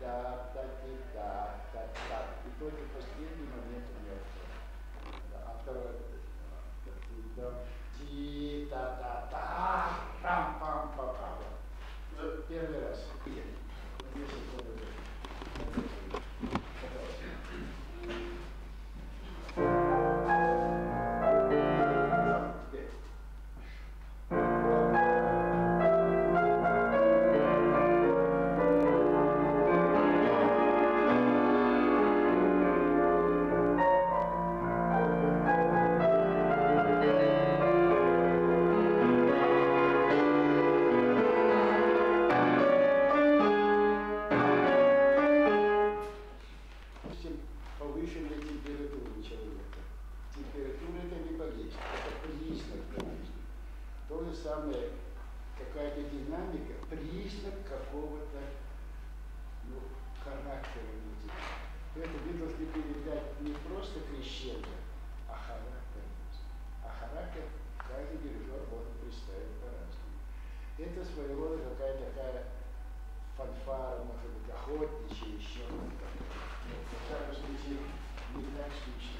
da, da, da, da, da, i tuoi fastidio non niente mio. Da, da, da, da, da, da, da, da, da, da, da, самое, какая-то динамика, признак какого-то ну, характера людей. Поэтому вы должны передать не просто крещение, а характер. А характер каждый дирижер может представить по-разному. Это своего рода какая-то такая фанфара, может быть, охотничья, еще что-то. Во всяком случае, не так скучно,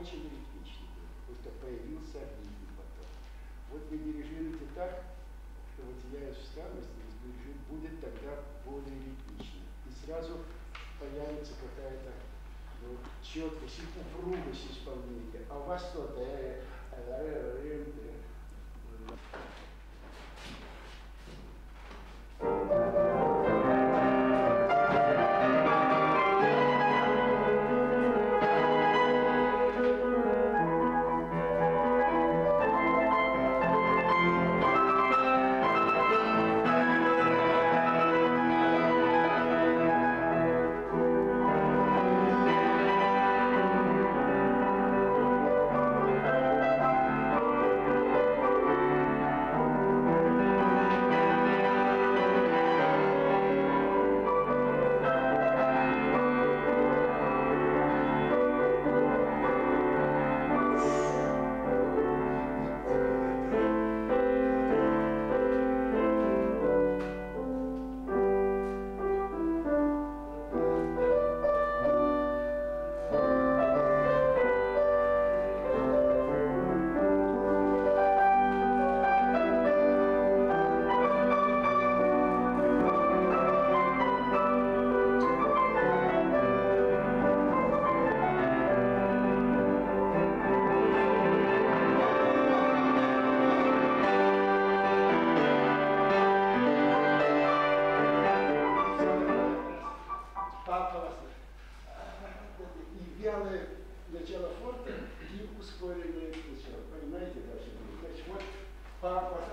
очень ритмично было, что появился ритм потом. Вот вы дирижируете так, что вот я из встанности дирижировать будет тогда более ритмично. И сразу появится какая-то ну, четкость и упругость исполнения. А у вас что-то... But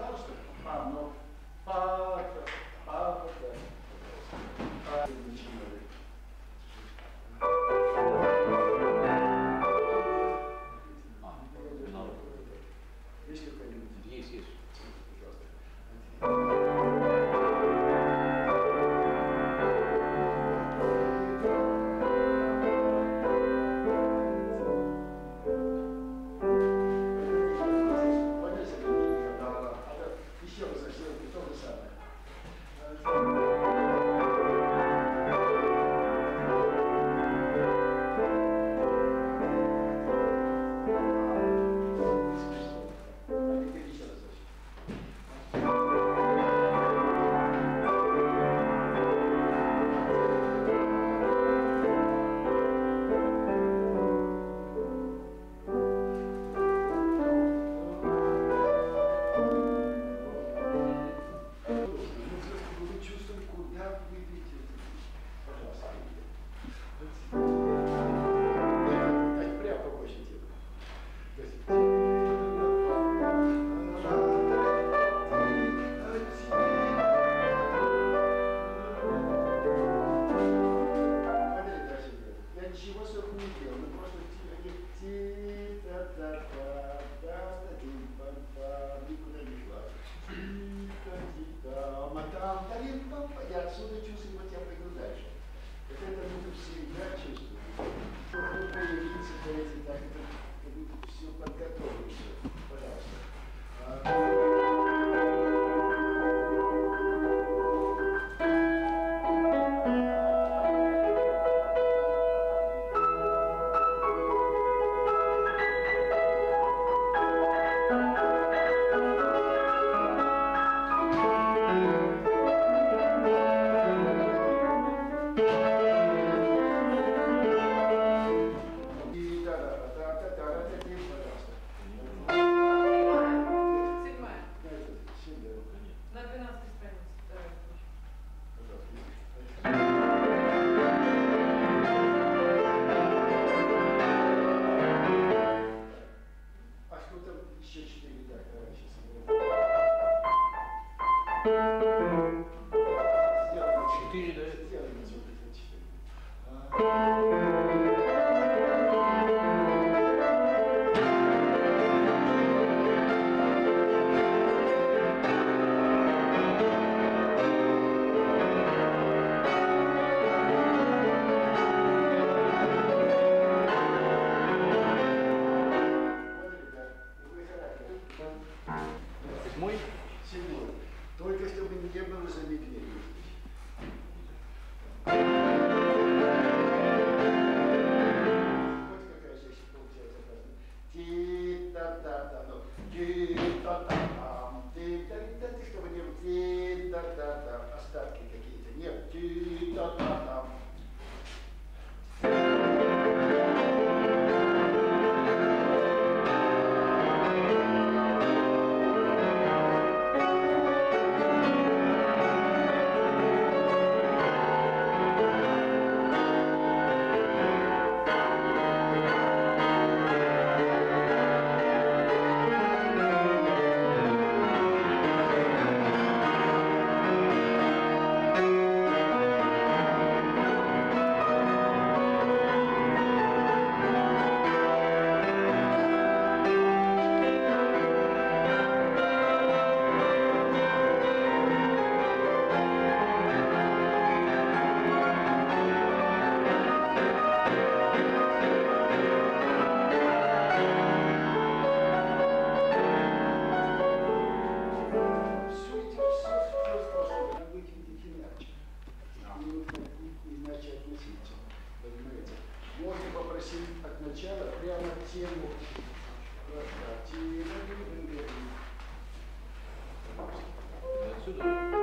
Отсюда.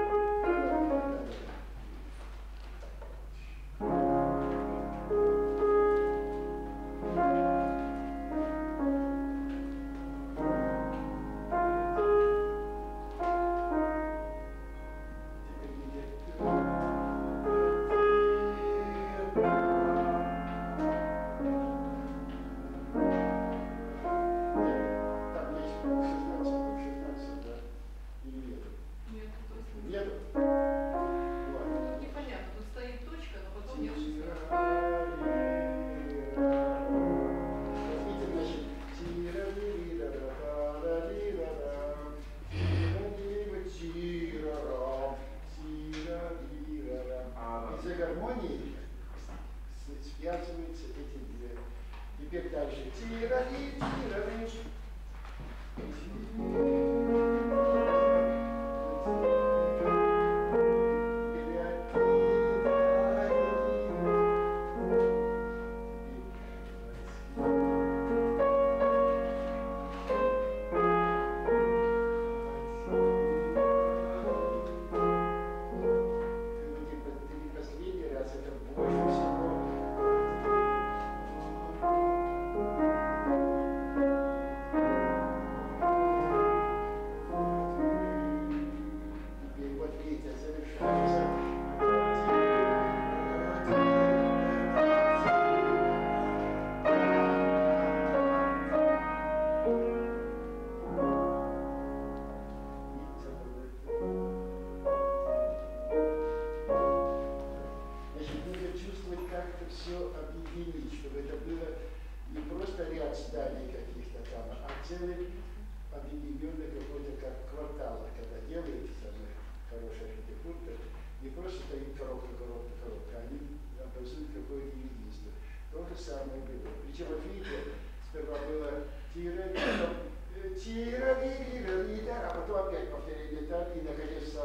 takže tira, hit, tira, hit.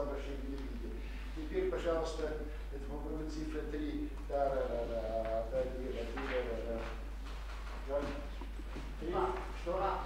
глаза не видели. Теперь, пожалуйста, это, по-моему, цифра 3. Да, да, да, да, да, да, да, да, да. А, что? А,